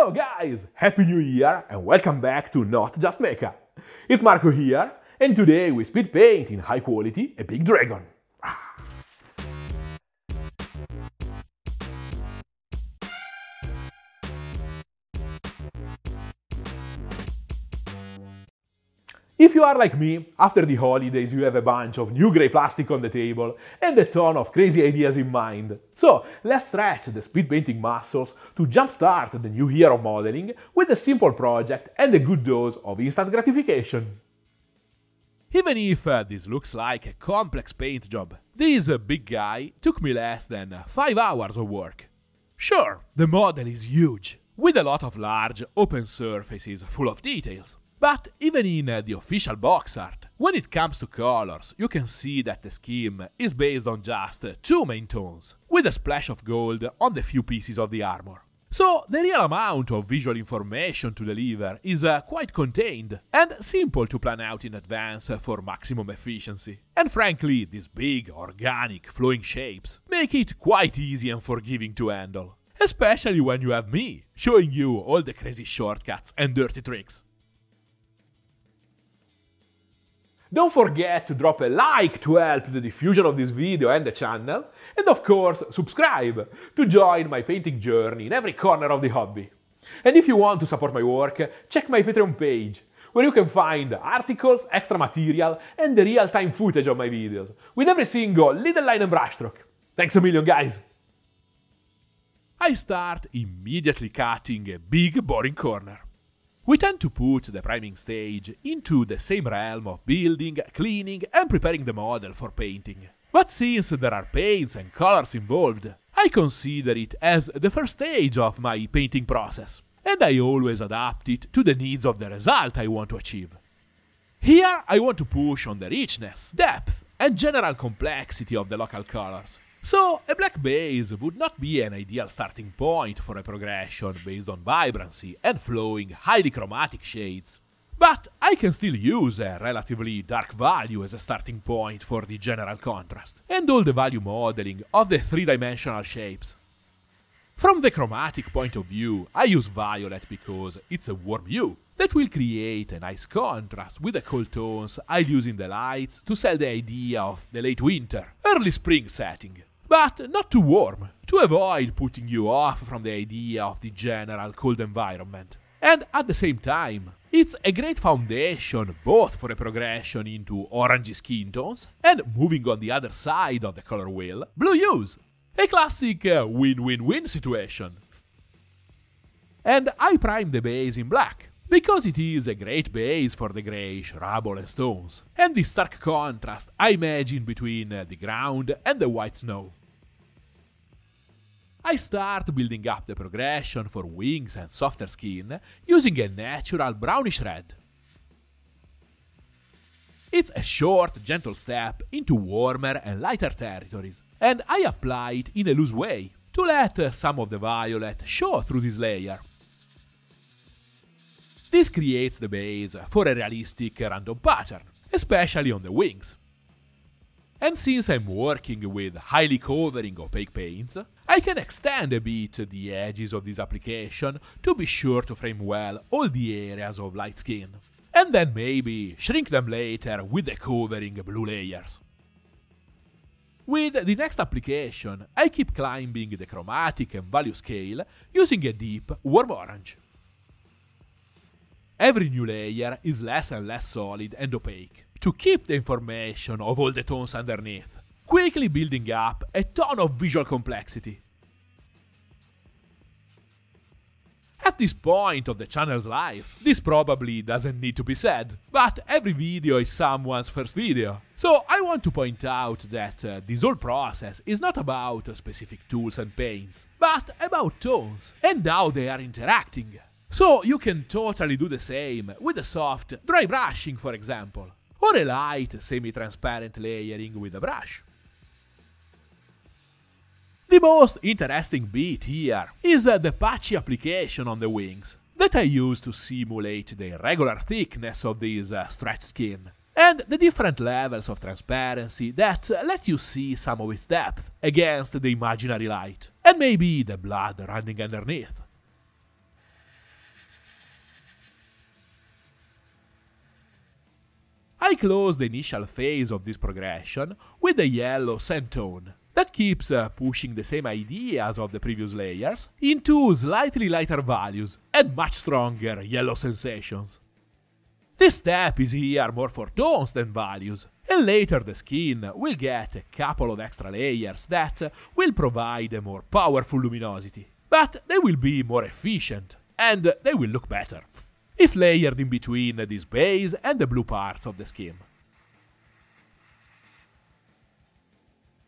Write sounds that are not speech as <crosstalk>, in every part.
Hello guys! Happy New Year and welcome back to Not Just Mecha. It's Marco here and today we speed paint in high quality a big dragon. If you are like me, after the holidays you have a bunch of new grey plastic on the table and a ton of crazy ideas in mind. So let's stretch the speed painting muscles to jumpstart the new year of modeling with a simple project and a good dose of instant gratification. Even if uh, this looks like a complex paint job, this uh, big guy took me less than 5 hours of work. Sure, the model is huge, with a lot of large, open surfaces full of details. But even in uh, the official box art, when it comes to colors, you can see that the scheme is based on just two main tones, with a splash of gold on the few pieces of the armor. So the real amount of visual information to deliver is uh, quite contained and simple to plan out in advance for maximum efficiency. And frankly, these big, organic, flowing shapes make it quite easy and forgiving to handle. Especially when you have me showing you all the crazy shortcuts and dirty tricks. Don't forget to drop a like to help the diffusion of this video and the channel, and of course subscribe to join my painting journey in every corner of the hobby. And if you want to support my work, check my Patreon page, where you can find articles, extra material, and the real-time footage of my videos, with every single little line and brushstroke. Thanks a million, guys! I start immediately cutting a big boring corner. We tend to put the priming stage into the same realm of building, cleaning, and preparing the model for painting. But since there are paints and colors involved, I consider it as the first stage of my painting process, and I always adapt it to the needs of the result I want to achieve. Here I want to push on the richness, depth, and general complexity of the local colors, so, a black base would not be an ideal starting point for a progression based on vibrancy and flowing, highly chromatic shades. But I can still use a relatively dark value as a starting point for the general contrast, and all the value modeling of the three-dimensional shapes. From the chromatic point of view, I use violet because it's a warm hue that will create a nice contrast with the cold tones I'll use in the lights to sell the idea of the late winter, early spring setting but not too warm, to avoid putting you off from the idea of the general cold environment. And at the same time, it's a great foundation both for a progression into orangey skin tones and moving on the other side of the color wheel, blue hues. A classic uh, win-win-win situation. And I prime the base in black, because it is a great base for the greyish rubble and stones, and the stark contrast I imagine between uh, the ground and the white snow. I start building up the progression for wings and softer skin using a natural brownish red. It's a short, gentle step into warmer and lighter territories, and I apply it in a loose way to let some of the violet show through this layer. This creates the base for a realistic random pattern, especially on the wings. And since I'm working with highly covering opaque paints, I can extend a bit the edges of this application to be sure to frame well all the areas of light skin. And then maybe shrink them later with the covering blue layers. With the next application, I keep climbing the chromatic and value scale using a deep warm orange. Every new layer is less and less solid and opaque, to keep the information of all the tones underneath, quickly building up a ton of visual complexity. At this point of the channel's life, this probably doesn't need to be said, but every video is someone's first video. So I want to point out that uh, this whole process is not about uh, specific tools and paints, but about tones and how they are interacting. So you can totally do the same with a soft, dry brushing for example or a light, semi-transparent layering with a brush. The most interesting bit here is the patchy application on the wings that I use to simulate the irregular thickness of this uh, stretched skin, and the different levels of transparency that let you see some of its depth against the imaginary light, and maybe the blood running underneath. I close the initial phase of this progression with a yellow sand tone that keeps uh, pushing the same ideas of the previous layers into slightly lighter values and much stronger yellow sensations. This step is here more for tones than values, and later the skin will get a couple of extra layers that will provide a more powerful luminosity, but they will be more efficient, and they will look better, if layered in between this base and the blue parts of the skin.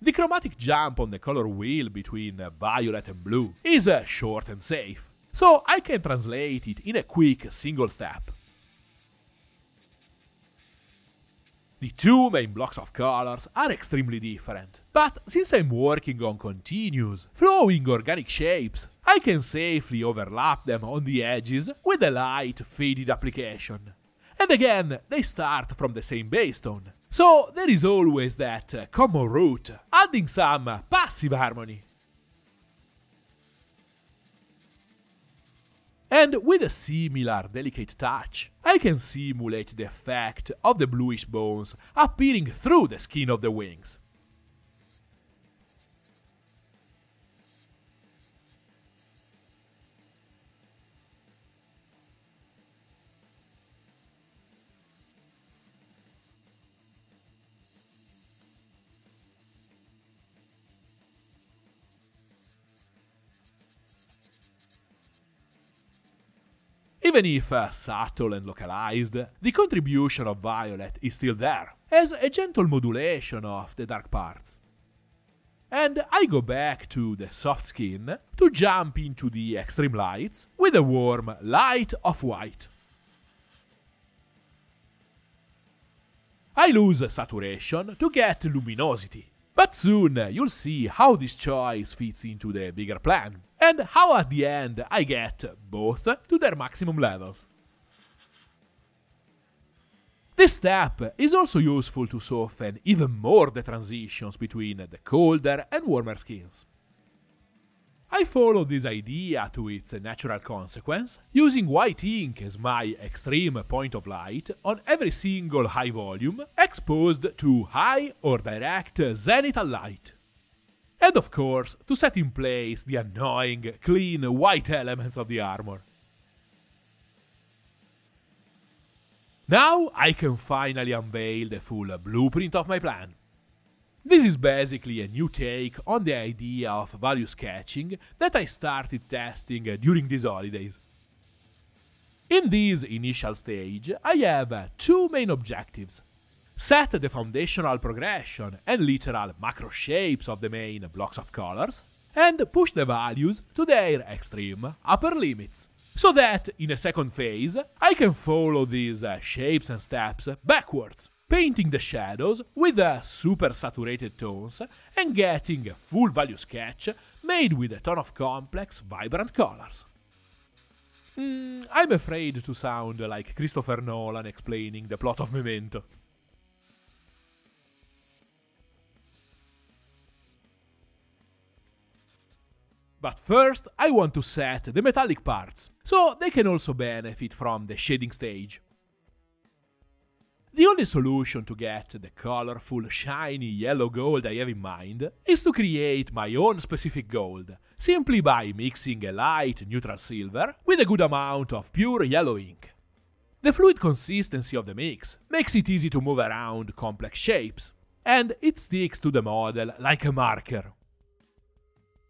The chromatic jump on the color wheel between violet and blue is short and safe, so I can translate it in a quick single step. The two main blocks of colors are extremely different, but since I'm working on continuous, flowing organic shapes, I can safely overlap them on the edges with a light faded application. And again, they start from the same base tone, so there is always that uh, common root, adding some passive harmony. And with a similar delicate touch, I can simulate the effect of the bluish bones appearing through the skin of the wings. Even if uh, subtle and localized, the contribution of Violet is still there, as a gentle modulation of the dark parts. And I go back to the soft skin to jump into the extreme lights with a warm light of white. I lose saturation to get luminosity, but soon you'll see how this choice fits into the bigger plan and how at the end I get both to their maximum levels. This step is also useful to soften even more the transitions between the colder and warmer skins. I follow this idea to its natural consequence, using white ink as my extreme point of light on every single high volume exposed to high or direct zenithal light. And of course, to set in place the annoying, clean, white elements of the armor. Now I can finally unveil the full blueprint of my plan. This is basically a new take on the idea of value sketching that I started testing during these holidays. In this initial stage, I have two main objectives set the foundational progression and literal macro shapes of the main blocks of colors, and push the values to their extreme upper limits, so that in a second phase I can follow these uh, shapes and steps backwards, painting the shadows with uh, super saturated tones and getting a full value sketch made with a ton of complex, vibrant colors. Mm, I'm afraid to sound like Christopher Nolan explaining the plot of Memento. But first, I want to set the metallic parts, so they can also benefit from the shading stage. The only solution to get the colorful, shiny yellow gold I have in mind is to create my own specific gold, simply by mixing a light neutral silver with a good amount of pure yellow ink. The fluid consistency of the mix makes it easy to move around complex shapes, and it sticks to the model like a marker,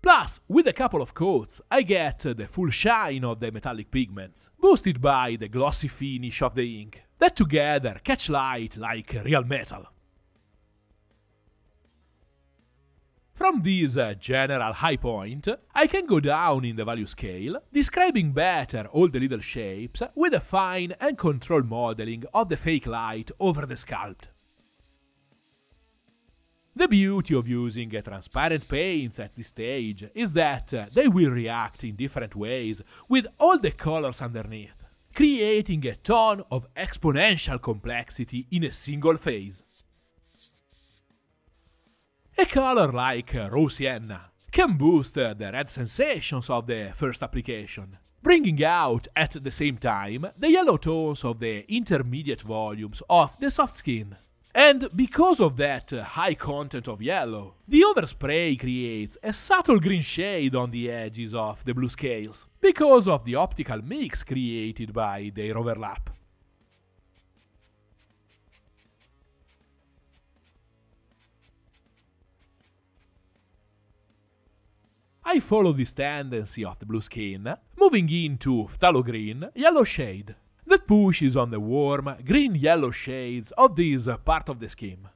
Plus, with a couple of coats, I get the full shine of the metallic pigments, boosted by the glossy finish of the ink, that together catch light like real metal. From this uh, general high point, I can go down in the value scale, describing better all the little shapes with a fine and controlled modeling of the fake light over the sculpt. The beauty of using transparent paints at this stage is that uh, they will react in different ways with all the colors underneath, creating a ton of exponential complexity in a single phase. A color like uh, Raw Sienna can boost uh, the red sensations of the first application, bringing out at the same time the yellow tones of the intermediate volumes of the soft skin. And because of that uh, high content of yellow, the overspray creates a subtle green shade on the edges of the blue scales, because of the optical mix created by their overlap. I follow this tendency of the blue skin, moving into phthalo green, yellow shade, that pushes on the warm green-yellow shades of this part of the scheme.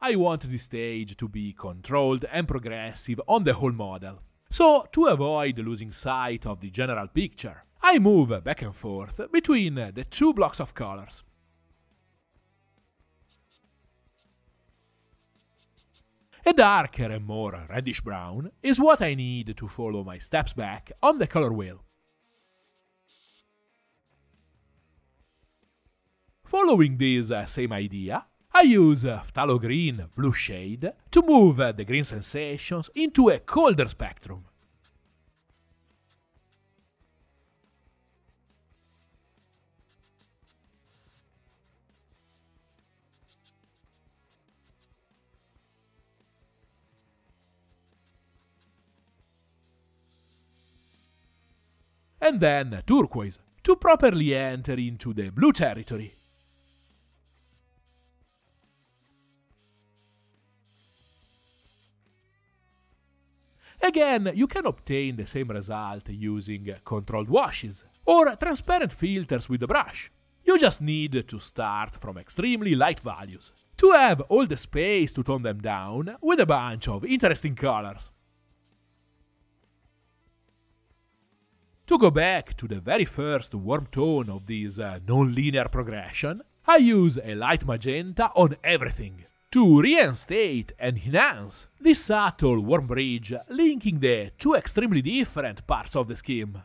I want the stage to be controlled and progressive on the whole model. So, to avoid losing sight of the general picture, I move back and forth between the two blocks of colors. A darker and more reddish brown is what I need to follow my steps back on the color wheel. Following this uh, same idea, I use phthalo green blue shade to move the green sensations into a colder spectrum. And then turquoise to properly enter into the blue territory. Again, you can obtain the same result using controlled washes or transparent filters with a brush. You just need to start from extremely light values to have all the space to tone them down with a bunch of interesting colors. To go back to the very first warm tone of this uh, non-linear progression, I use a light magenta on everything to reinstate and enhance this subtle warm bridge linking the two extremely different parts of the scheme.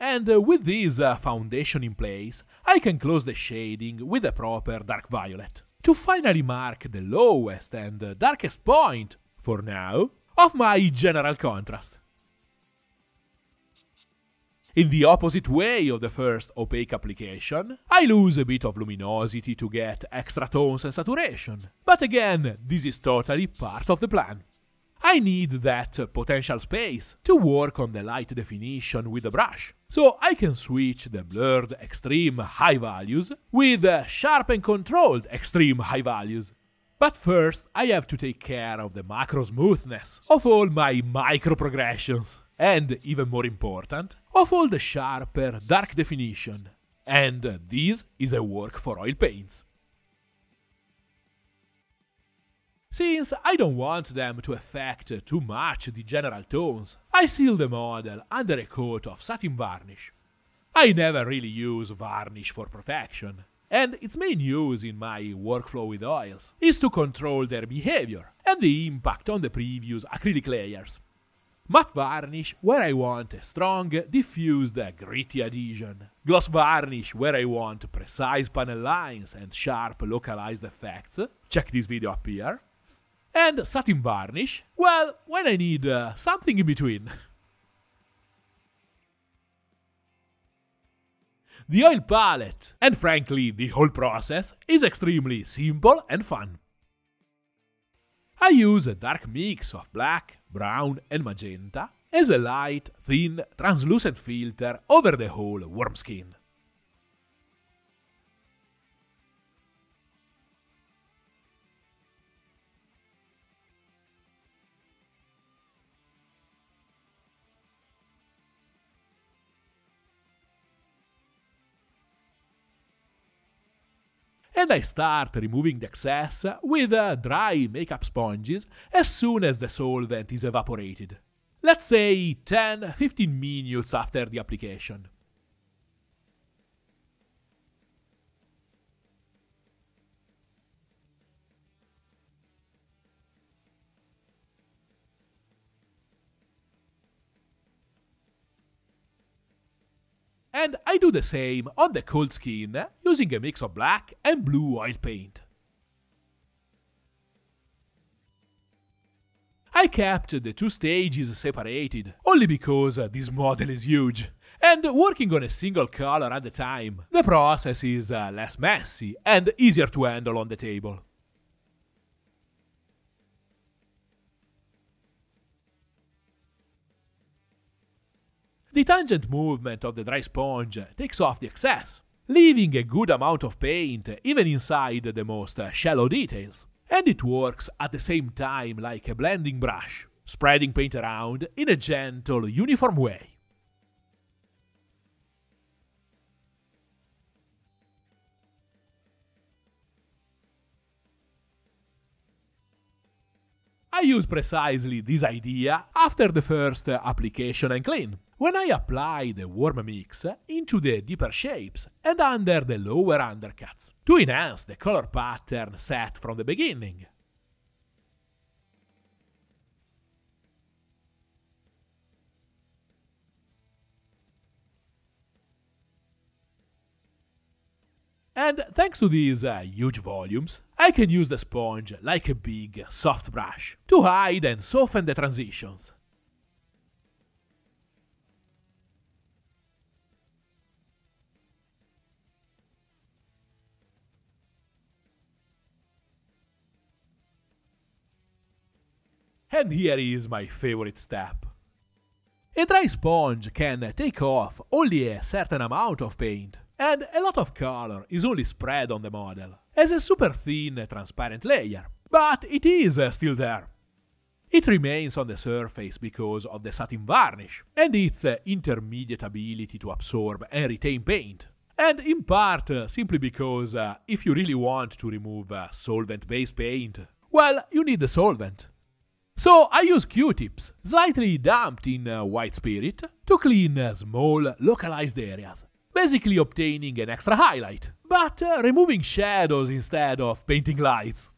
And uh, with this uh, foundation in place, I can close the shading with a proper dark violet, to finally mark the lowest and uh, darkest point, for now, of my general contrast. In the opposite way of the first opaque application, I lose a bit of luminosity to get extra tones and saturation, but again, this is totally part of the plan. I need that potential space to work on the light definition with the brush, so I can switch the blurred extreme high values with sharp and controlled extreme high values. But first, I have to take care of the macro smoothness of all my micro progressions, and even more important, of all the sharper dark definition. And this is a work for oil paints. Since I don't want them to affect too much the general tones, I seal the model under a coat of satin varnish. I never really use varnish for protection, and its main use in my workflow with oils is to control their behavior and the impact on the previous acrylic layers. Matte varnish where I want a strong, diffused, gritty adhesion. Gloss varnish where I want precise panel lines and sharp localized effects. Check this video up here. And satin varnish, well, when I need uh, something in between. The oil palette, and frankly the whole process, is extremely simple and fun. I use a dark mix of black, brown and magenta as a light, thin, translucent filter over the whole warm skin. And I start removing the excess with uh, dry makeup sponges as soon as the solvent is evaporated. Let's say 10-15 minutes after the application. And I do the same on the cold skin using a mix of black and blue oil paint. I kept the two stages separated only because this model is huge. And working on a single color at a time, the process is uh, less messy and easier to handle on the table. The tangent movement of the dry sponge takes off the excess, leaving a good amount of paint even inside the most shallow details. And it works at the same time like a blending brush, spreading paint around in a gentle, uniform way. I use precisely this idea after the first application and clean, when I apply the warm mix into the deeper shapes and under the lower undercuts to enhance the color pattern set from the beginning. And thanks to these uh, huge volumes, I can use the sponge like a big, soft brush to hide and soften the transitions. And here is my favorite step. A dry sponge can take off only a certain amount of paint, and a lot of color is only spread on the model as a super thin transparent layer, but it is still there. It remains on the surface because of the satin varnish and its intermediate ability to absorb and retain paint. And in part simply because uh, if you really want to remove uh, solvent-based paint, well, you need the solvent. So I use Q-tips, slightly damped in uh, white spirit, to clean uh, small, localized areas, basically obtaining an extra highlight, but uh, removing shadows instead of painting lights.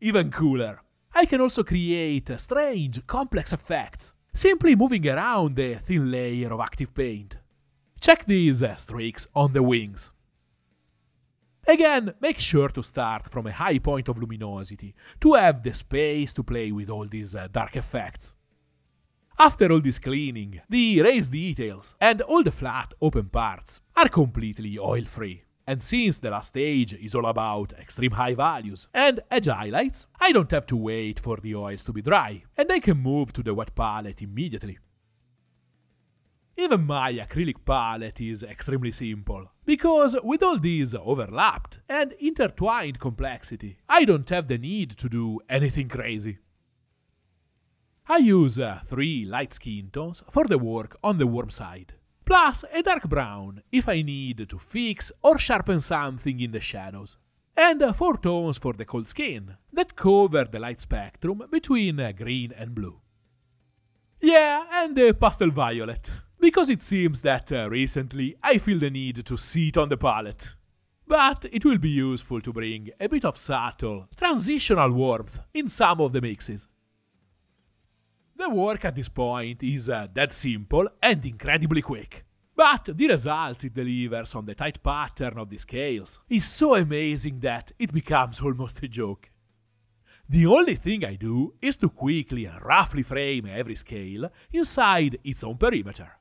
Even cooler, I can also create strange, complex effects, simply moving around the thin layer of active paint. Check these streaks on the wings. Again, make sure to start from a high point of luminosity to have the space to play with all these uh, dark effects. After all this cleaning, the raised details and all the flat open parts are completely oil-free. And since the last stage is all about extreme high values and edge highlights, I don't have to wait for the oils to be dry, and I can move to the wet palette immediately. Even my acrylic palette is extremely simple, because with all this overlapped and intertwined complexity, I don't have the need to do anything crazy. I use uh, three light skin tones for the work on the warm side, plus a dark brown if I need to fix or sharpen something in the shadows, and 4 tones for the cold skin that cover the light spectrum between green and blue. Yeah, and the pastel violet, because it seems that uh, recently I feel the need to sit on the palette. But it will be useful to bring a bit of subtle, transitional warmth in some of the mixes. The work at this point is uh, that simple and incredibly quick. But the results it delivers on the tight pattern of the scales is so amazing that it becomes <laughs> almost a joke. The only thing I do is to quickly and roughly frame every scale inside its own perimeter.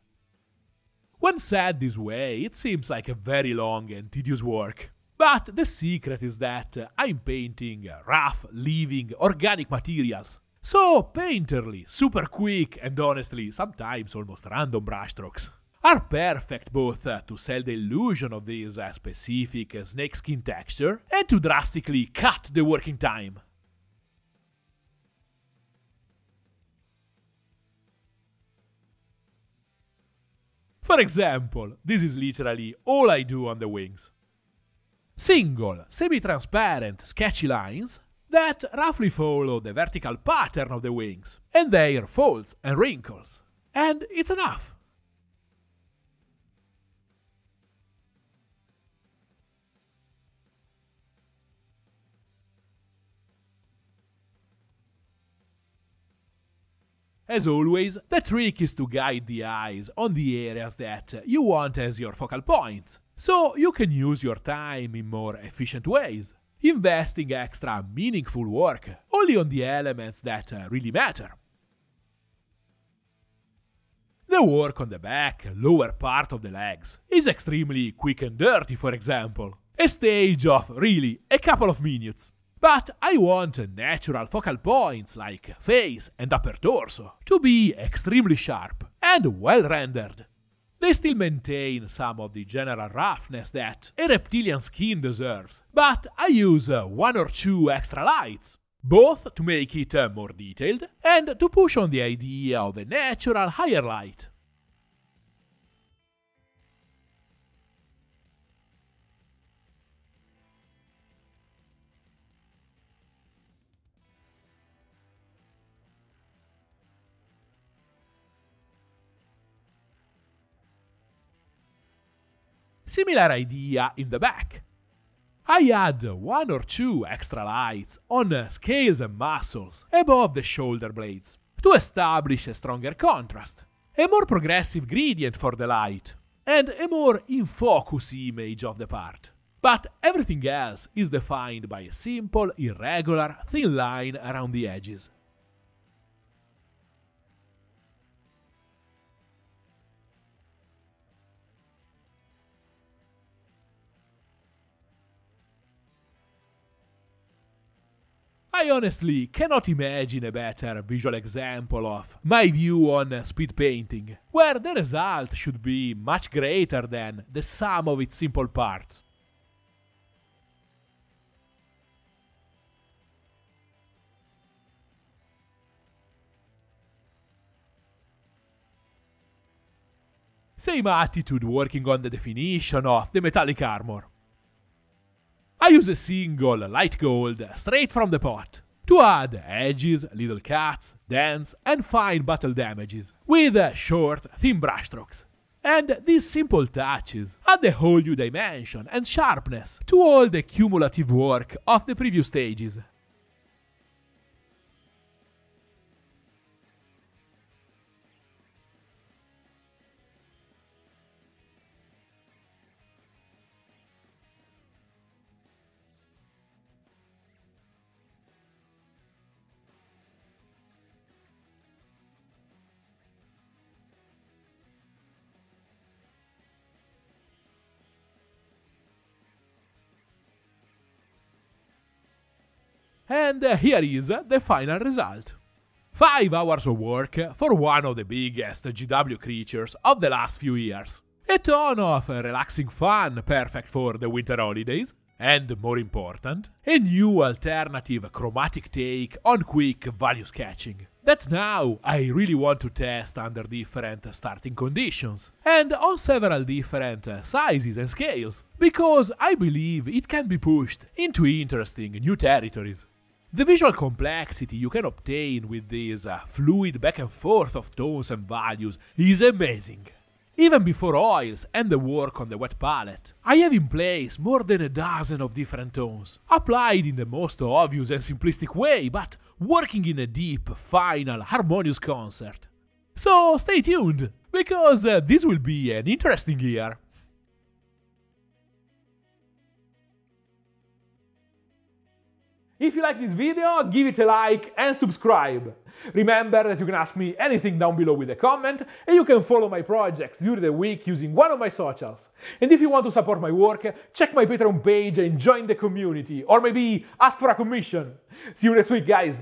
When said this way, it seems like a very long and tedious work. But the secret is that I'm painting rough, living, organic materials so painterly, super quick, and honestly, sometimes almost random brushstrokes are perfect both to sell the illusion of this specific snakeskin texture and to drastically cut the working time. For example, this is literally all I do on the wings. Single, semi-transparent, sketchy lines that roughly follow the vertical pattern of the wings and their folds and wrinkles. And it's enough. As always, the trick is to guide the eyes on the areas that you want as your focal points, so you can use your time in more efficient ways, investing extra meaningful work only on the elements that uh, really matter. The work on the back, lower part of the legs, is extremely quick and dirty, for example. A stage of really a couple of minutes. But I want natural focal points like face and upper torso to be extremely sharp and well rendered. They still maintain some of the general roughness that a reptilian skin deserves, but I use uh, one or two extra lights, both to make it uh, more detailed and to push on the idea of a natural higher light. Similar idea in the back. I add one or two extra lights on scales and muscles above the shoulder blades to establish a stronger contrast, a more progressive gradient for the light, and a more in focus image of the part. But everything else is defined by a simple, irregular, thin line around the edges. I honestly cannot imagine a better visual example of my view on speed painting, where the result should be much greater than the sum of its simple parts. Same attitude working on the definition of the metallic armor. I use a single light gold straight from the pot to add edges, little cuts, dents and fine battle damages with short, thin brushstrokes. And these simple touches add a whole new dimension and sharpness to all the cumulative work of the previous stages. And uh, here is the final result. 5 hours of work for one of the biggest GW creatures of the last few years. A ton of relaxing fun perfect for the winter holidays, and more important, a new alternative chromatic take on quick value sketching that now I really want to test under different starting conditions and on several different sizes and scales, because I believe it can be pushed into interesting new territories. The visual complexity you can obtain with this uh, fluid back and forth of tones and values is amazing. Even before oils and the work on the wet palette, I have in place more than a dozen of different tones, applied in the most obvious and simplistic way, but working in a deep, final, harmonious concert. So stay tuned, because uh, this will be an interesting year. If you like this video, give it a like and subscribe. Remember that you can ask me anything down below with a comment, and you can follow my projects during the week using one of my socials. And if you want to support my work, check my Patreon page and join the community, or maybe ask for a commission. See you next week, guys!